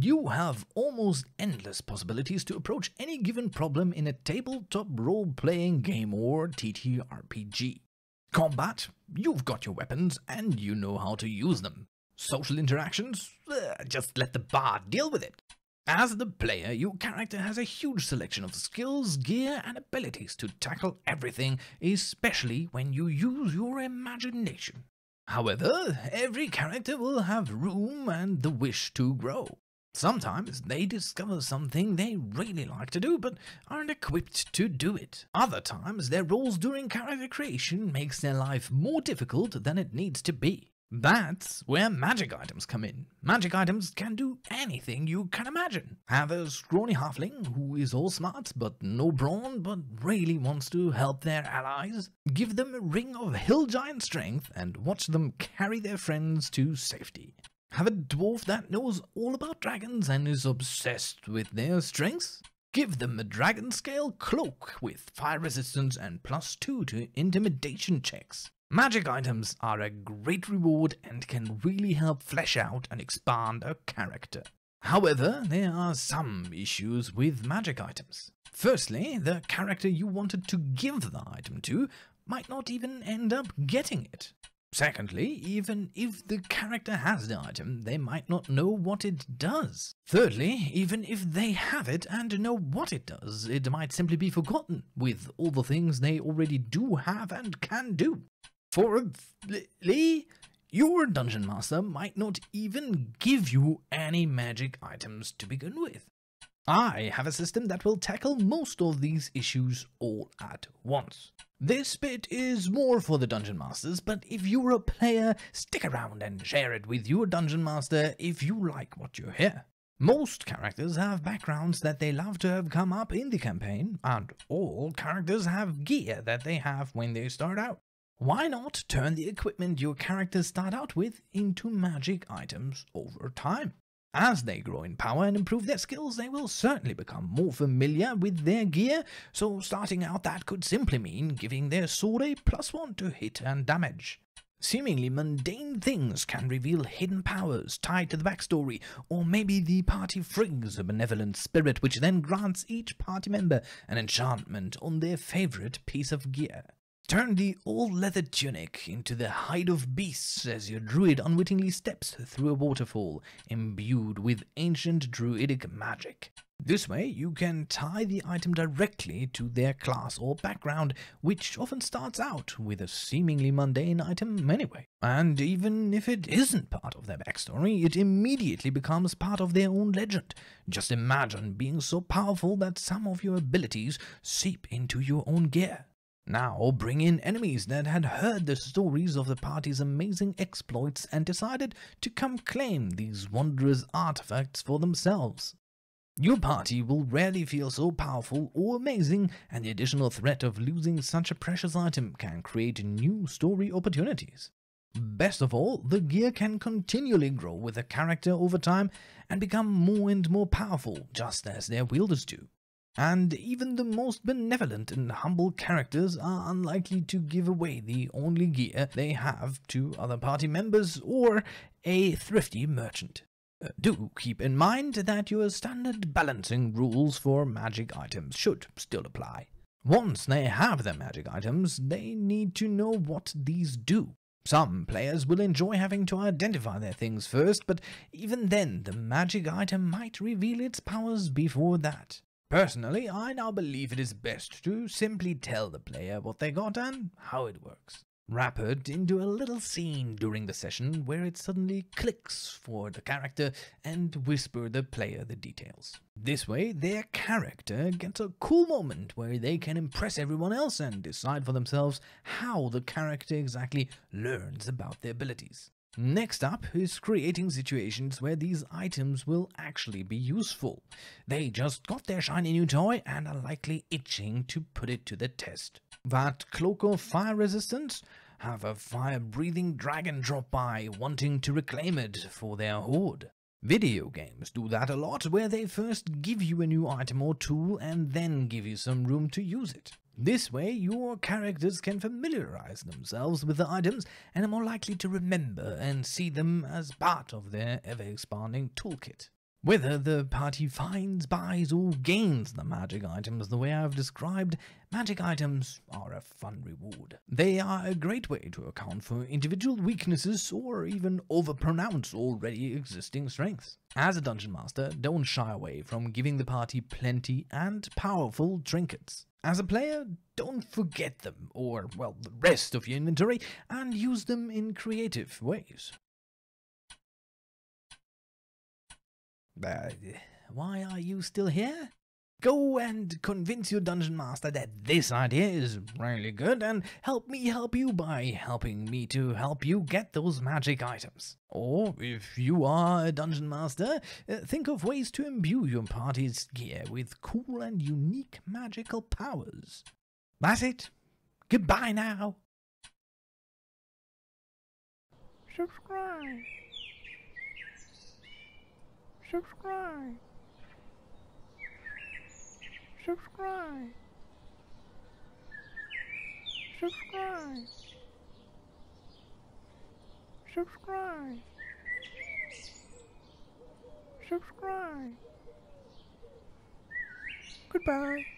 You have almost endless possibilities to approach any given problem in a tabletop role-playing game or TTRPG. Combat, you've got your weapons and you know how to use them. Social interactions, uh, just let the bard deal with it. As the player, your character has a huge selection of skills, gear, and abilities to tackle everything, especially when you use your imagination. However, every character will have room and the wish to grow. Sometimes they discover something they really like to do but aren't equipped to do it. Other times their rolls during character creation makes their life more difficult than it needs to be. That's where magic items come in. Magic items can do anything you can imagine. Have a scrawny halfling who is all smart but no brawn but really wants to help their allies. Give them a ring of hill giant strength and watch them carry their friends to safety. Have a dwarf that knows all about dragons and is obsessed with their strengths? Give them a dragon scale cloak with fire resistance and plus 2 to intimidation checks. Magic items are a great reward and can really help flesh out and expand a character. However, there are some issues with magic items. Firstly, the character you wanted to give the item to might not even end up getting it. Secondly, even if the character has the item, they might not know what it does. Thirdly, even if they have it and know what it does, it might simply be forgotten with all the things they already do have and can do. Fourthly, your dungeon master might not even give you any magic items to begin with. I have a system that will tackle most of these issues all at once. This bit is more for the Dungeon Masters, but if you're a player, stick around and share it with your Dungeon Master if you like what you hear. Most characters have backgrounds that they love to have come up in the campaign, and all characters have gear that they have when they start out. Why not turn the equipment your characters start out with into magic items over time? As they grow in power and improve their skills, they will certainly become more familiar with their gear, so starting out that could simply mean giving their sword a plus one to hit and damage. Seemingly mundane things can reveal hidden powers tied to the backstory, or maybe the party frigs a benevolent spirit which then grants each party member an enchantment on their favorite piece of gear. Turn the old leather tunic into the hide of beasts as your druid unwittingly steps through a waterfall imbued with ancient druidic magic. This way, you can tie the item directly to their class or background, which often starts out with a seemingly mundane item anyway. And even if it isn't part of their backstory, it immediately becomes part of their own legend. Just imagine being so powerful that some of your abilities seep into your own gear. Now bring in enemies that had heard the stories of the party's amazing exploits and decided to come claim these wondrous artifacts for themselves. Your party will rarely feel so powerful or amazing, and the additional threat of losing such a precious item can create new story opportunities. Best of all, the gear can continually grow with the character over time and become more and more powerful, just as their wielders do and even the most benevolent and humble characters are unlikely to give away the only gear they have to other party members or a thrifty merchant. Uh, do keep in mind that your standard balancing rules for magic items should still apply. Once they have their magic items, they need to know what these do. Some players will enjoy having to identify their things first, but even then the magic item might reveal its powers before that. Personally, I now believe it is best to simply tell the player what they got and how it works. Wrap it into a little scene during the session where it suddenly clicks for the character and whisper the player the details. This way, their character gets a cool moment where they can impress everyone else and decide for themselves how the character exactly learns about their abilities. Next up is creating situations where these items will actually be useful. They just got their shiny new toy and are likely itching to put it to the test. That cloak of fire resistance? Have a fire-breathing dragon drop by wanting to reclaim it for their hoard. Video games do that a lot, where they first give you a new item or tool and then give you some room to use it. This way, your characters can familiarize themselves with the items and are more likely to remember and see them as part of their ever-expanding toolkit. Whether the party finds, buys, or gains the magic items the way I've described, magic items are a fun reward. They are a great way to account for individual weaknesses or even overpronounce already existing strengths. As a dungeon master, don't shy away from giving the party plenty and powerful trinkets. As a player, don't forget them, or, well, the rest of your inventory, and use them in creative ways. Uh, why are you still here? Go and convince your dungeon master that this idea is really good and help me help you by helping me to help you get those magic items. Or, if you are a dungeon master, uh, think of ways to imbue your party's gear with cool and unique magical powers. That's it. Goodbye now. Subscribe subscribe, subscribe, subscribe, subscribe, subscribe. Goodbye.